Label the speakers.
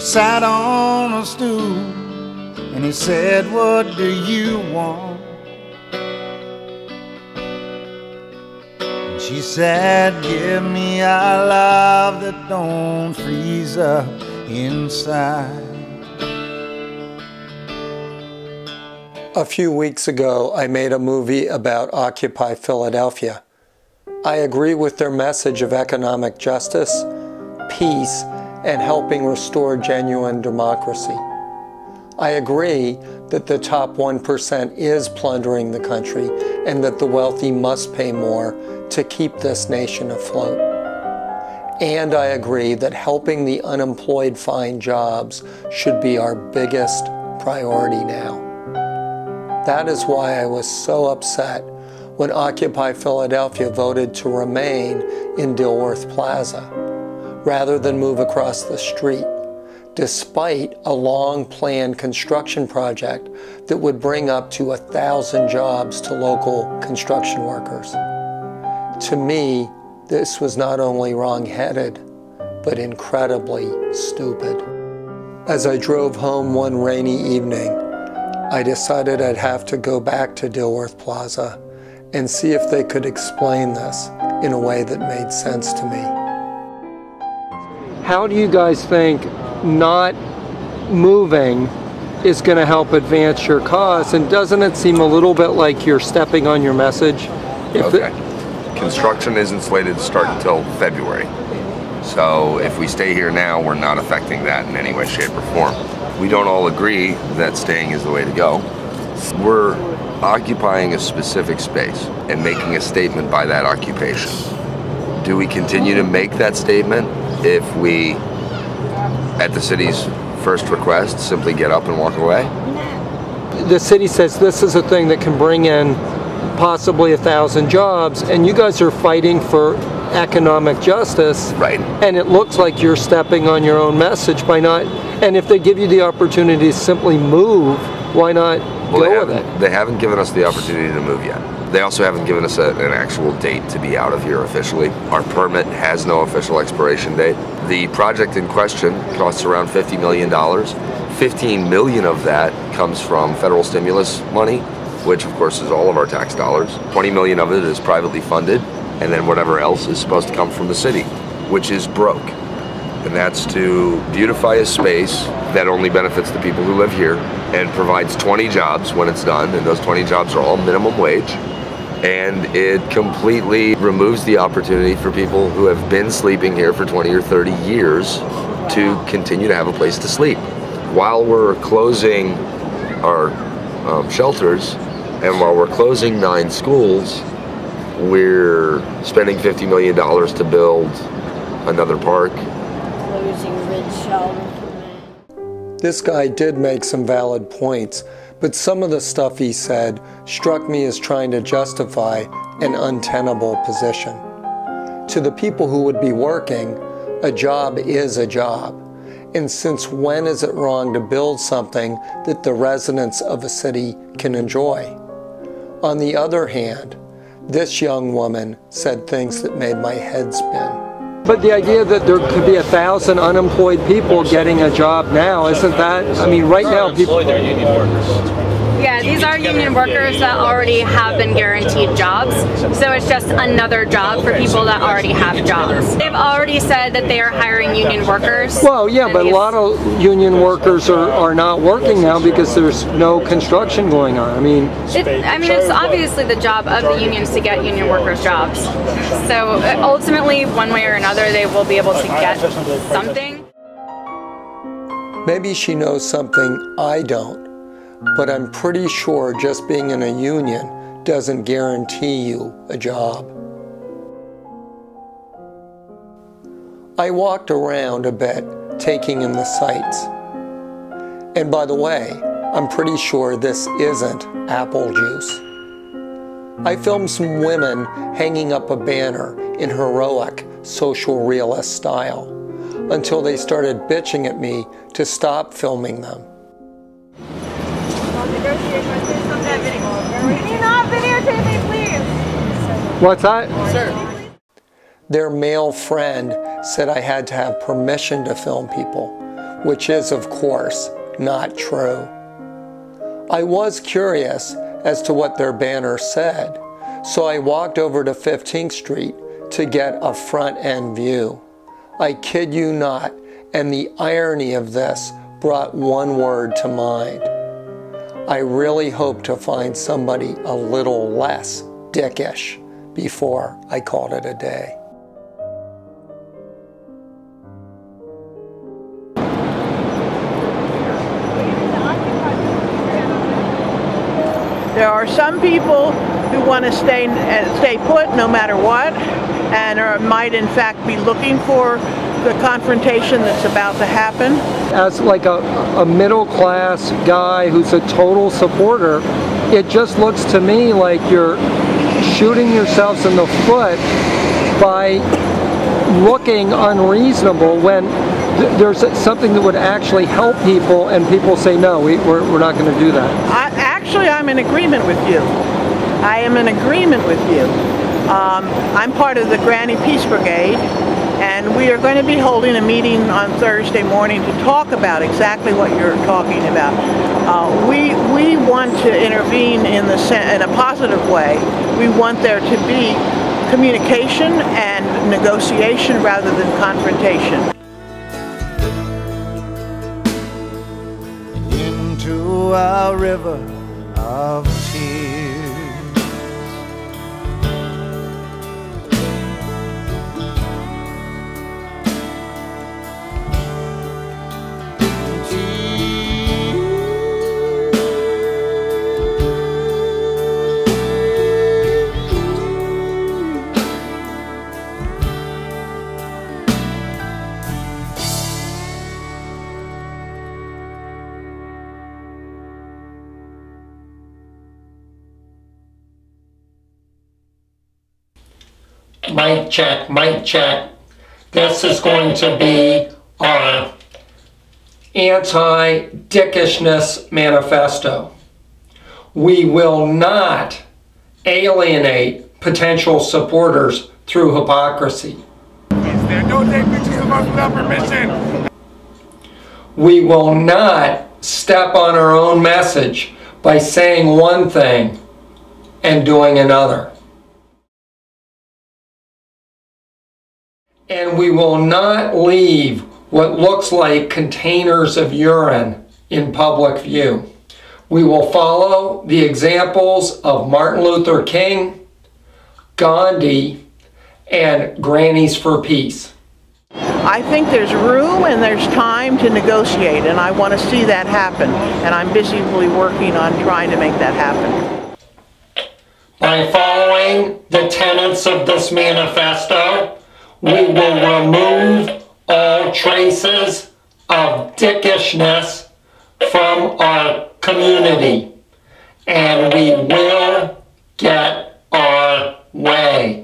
Speaker 1: She sat on a stool and he said, What do you want? And she said, Give me a love that don't freeze up inside.
Speaker 2: A few weeks ago, I made a movie about Occupy Philadelphia. I agree with their message of economic justice, peace, and helping restore genuine democracy. I agree that the top 1% is plundering the country and that the wealthy must pay more to keep this nation afloat. And I agree that helping the unemployed find jobs should be our biggest priority now. That is why I was so upset when Occupy Philadelphia voted to remain in Dilworth Plaza rather than move across the street, despite a long planned construction project that would bring up to a thousand jobs to local construction workers. To me, this was not only wrong headed, but incredibly stupid. As I drove home one rainy evening, I decided I'd have to go back to Dilworth Plaza and see if they could explain this in a way that made sense to me. How do you guys think not moving is going to help advance your cause? And doesn't it seem a little bit like you're stepping on your message?
Speaker 3: Okay. Construction isn't slated to start until February. So if we stay here now, we're not affecting that in any way, shape, or form. We don't all agree that staying is the way to go. We're occupying a specific space and making a statement by that occupation. Do we continue to make that statement if we, at the city's first request, simply get up and walk away?
Speaker 2: The city says this is a thing that can bring in possibly a thousand jobs, and you guys are fighting for economic justice.
Speaker 3: Right.
Speaker 2: And it looks like you're stepping on your own message by not. And if they give you the opportunity to simply move, why not well, go with it?
Speaker 3: They haven't given us the opportunity to move yet. They also haven't given us a, an actual date to be out of here officially. Our permit has no official expiration date. The project in question costs around $50 million. 15 million of that comes from federal stimulus money, which of course is all of our tax dollars. 20 million of it is privately funded, and then whatever else is supposed to come from the city, which is broke. And that's to beautify a space that only benefits the people who live here and provides 20 jobs when it's done, and those 20 jobs are all minimum wage and it completely removes the opportunity for people who have been sleeping here for 20 or 30 years to continue to have a place to sleep. While we're closing our um, shelters and while we're closing nine schools, we're spending $50 million to build another park.
Speaker 4: Closing Ridge Shelter.
Speaker 2: This guy did make some valid points but some of the stuff he said struck me as trying to justify an untenable position. To the people who would be working, a job is a job. And since when is it wrong to build something that the residents of a city can enjoy? On the other hand, this young woman said things that made my head spin. But the idea that there could be a thousand unemployed people getting a job now, isn't that? I mean, right now people.
Speaker 5: They're union workers.
Speaker 6: Yeah, these are union workers that already have been guaranteed jobs. So it's just another job for people that already have jobs. They've already said that they are hiring union workers.
Speaker 2: Well, yeah, but a lot of union workers are, are not working now because there's no construction going on. I mean,
Speaker 6: it, I mean, it's obviously the job of the unions to get union workers jobs. So uh, ultimately, one way or another, they will be able to get something.
Speaker 2: Maybe she knows something I don't but I'm pretty sure just being in a union doesn't guarantee you a job. I walked around a bit, taking in the sights. And by the way, I'm pretty sure this isn't apple juice. I filmed some women hanging up a banner in heroic social realist style until they started bitching at me to stop filming them. What's that?
Speaker 5: Sir.
Speaker 2: Their male friend said I had to have permission to film people,
Speaker 7: which is, of course, not true. I was curious as to what their banner said, so I walked over to 15th Street to get a front end view. I kid you not, and the irony of this brought one word to mind. I really hope to find somebody a little less dickish before I called it a day.
Speaker 5: There are some people who want to stay uh, stay put no matter what, and are, might in fact be looking for the confrontation that's about to happen.
Speaker 7: As like a, a middle class guy who's a total supporter, it just looks to me like you're shooting yourselves in the foot by looking unreasonable when th there's something that would actually help people and people say no we, we're, we're not going to do that
Speaker 5: I, actually i'm in agreement with you i am in agreement with you um, i'm part of the granny peace brigade and we are going to be holding a meeting on Thursday morning to talk about exactly what you're talking about. Uh, we we want to intervene in the in a positive way. We want there to be communication and negotiation rather than confrontation.
Speaker 1: Into our river of tears.
Speaker 7: Mic check, mic check. This is going to be our anti-dickishness manifesto. We will not alienate potential supporters through hypocrisy.
Speaker 8: Don't take pictures of us without permission.
Speaker 7: We will not step on our own message by saying one thing and doing another. And we will not leave what looks like containers of urine in public view. We will follow the examples of Martin Luther King, Gandhi, and Grannies for Peace.
Speaker 5: I think there's room and there's time to negotiate, and I want to see that happen. And I'm busily working on trying to make that happen.
Speaker 7: By following the tenets of this manifesto, we will remove all traces of dickishness from our community and we will get our way.